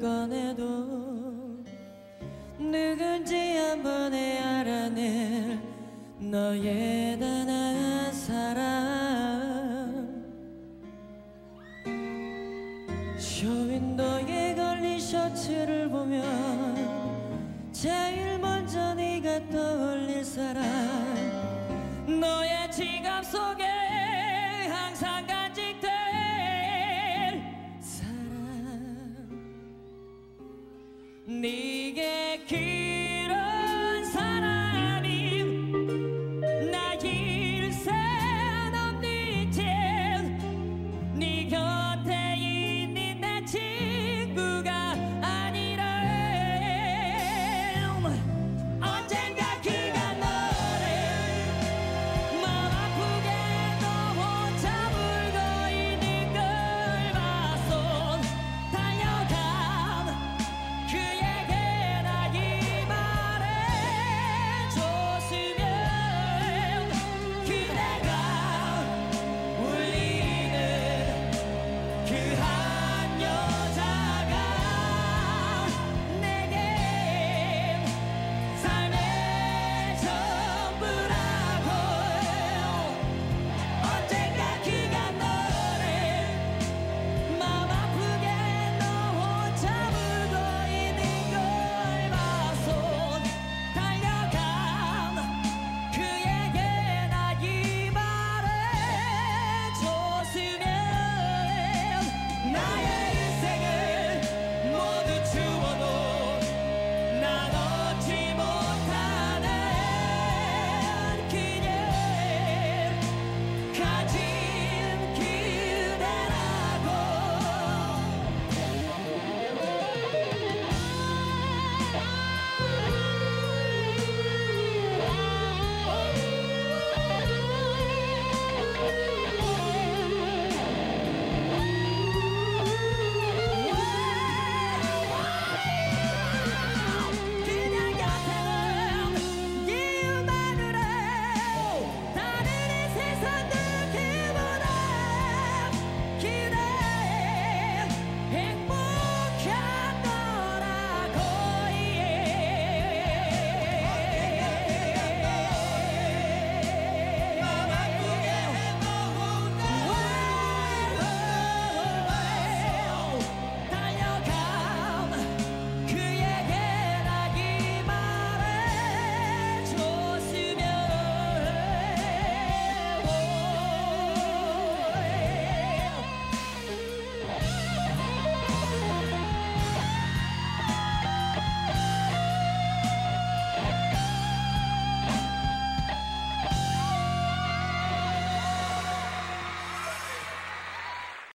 꺼내도 누군지 한 번에 알아낼 너의 단아한 사랑. 쇼윈도에 걸린 셔츠를 보면 제일 먼저 네가 떠올릴 사람 너의 지갑 속에 keep